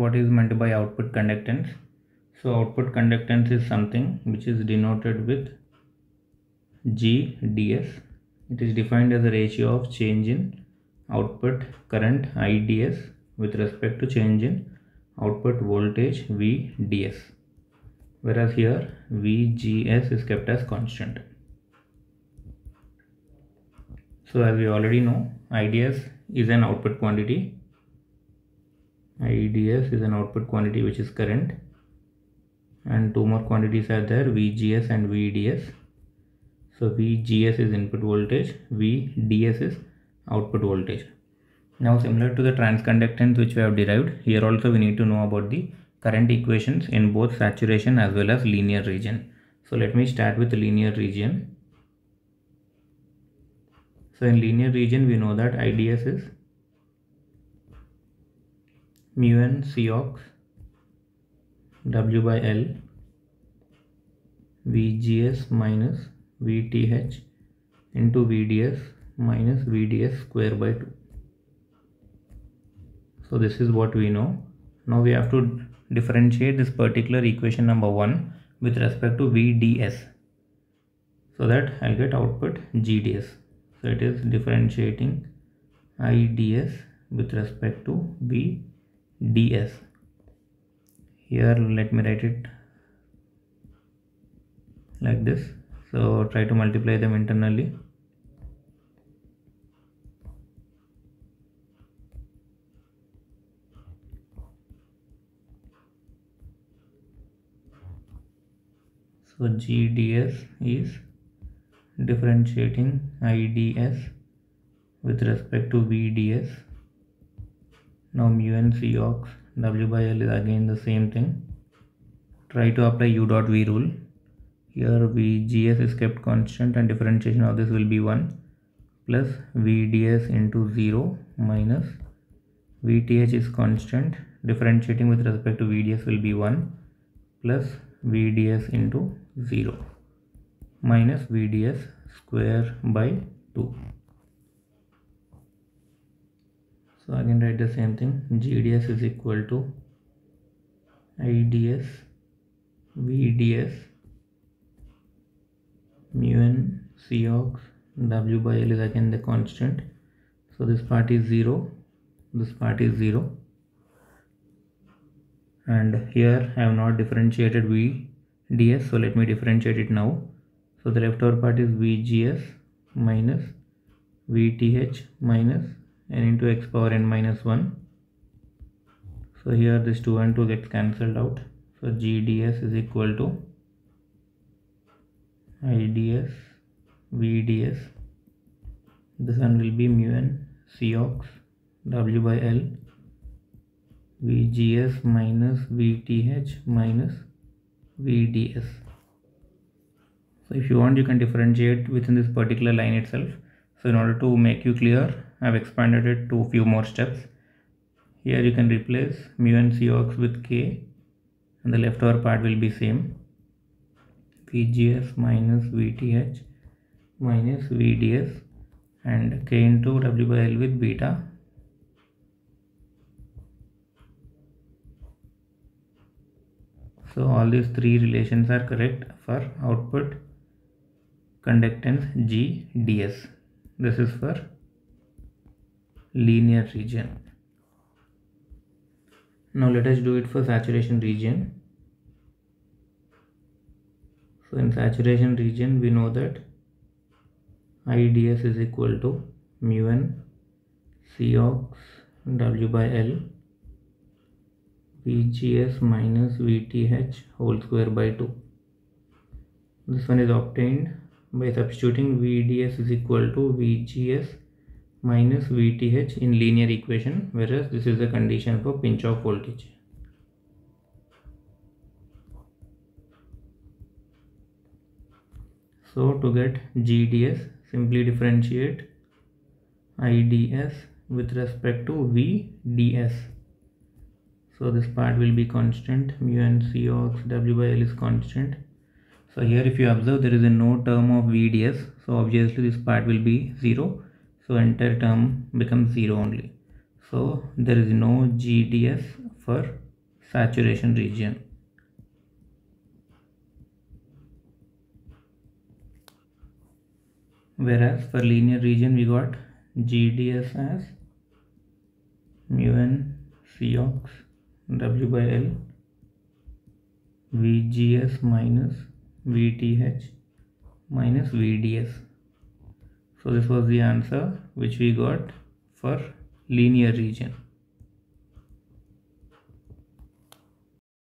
what is meant by output conductance. So output conductance is something which is denoted with GDS. It is defined as a ratio of change in output current IDS with respect to change in output voltage VDS. Whereas here VGS is kept as constant. So as we already know, IDS is an output quantity. IDS is an output quantity which is current and two more quantities are there VGS and VDS so VGS is input voltage, VDS is output voltage. Now similar to the transconductance which we have derived, here also we need to know about the current equations in both saturation as well as linear region. So let me start with linear region. So in linear region we know that IDS is mu n Cox W by L VGS minus VTH into VDS minus VDS square by 2. So this is what we know. Now we have to differentiate this particular equation number 1 with respect to VDS. So that I'll get output GDS. So it is differentiating IDS with respect to VDS. Here let me write it like this. So try to multiply them internally. So GDS is differentiating IDS with respect to VDS now mu n Cox W by L is again the same thing. Try to apply U dot V rule. Here VGS is kept constant and differentiation of this will be 1 plus VDS into 0 minus VTH is constant. Differentiating with respect to VDS will be 1 plus VDS into 0 minus VDS square by 2 so again write the same thing. GDS is equal to IDS VDS mu n Cox W by L is again the constant. So this part is 0 this part is 0 and here I have not differentiated VDS so let me differentiate it now. So the leftover part is VGS minus VTH minus n into x power n minus 1 so here this 2 and 2 gets cancelled out. So GDS is equal to IDS VDS this one will be mu n Cox W by L VGS minus VTH minus VDS so if you want you can differentiate within this particular line itself. So in order to make you clear I have expanded it to few more steps. Here you can replace mu n Cox with K and the leftover part will be same. VGS minus VTH minus VDS and K into W by L with beta. So all these three relations are correct for output conductance GDS this is for linear region now let us do it for saturation region so in saturation region we know that IDS is equal to mu n Cox W by L VGS minus VTH whole square by 2. This one is obtained by substituting VDS is equal to VGS minus VTH in linear equation whereas this is the condition for pinch off voltage. So to get GDS simply differentiate IDS with respect to VDS. So this part will be constant mu n Cox W by L is constant. So here if you observe there is a no term of VDS so obviously this part will be 0 so entire term becomes 0 only. So there is no GDS for saturation region whereas for linear region we got GDS as mu n Cox W by L VGS minus VTH minus VDS so this was the answer which we got for linear region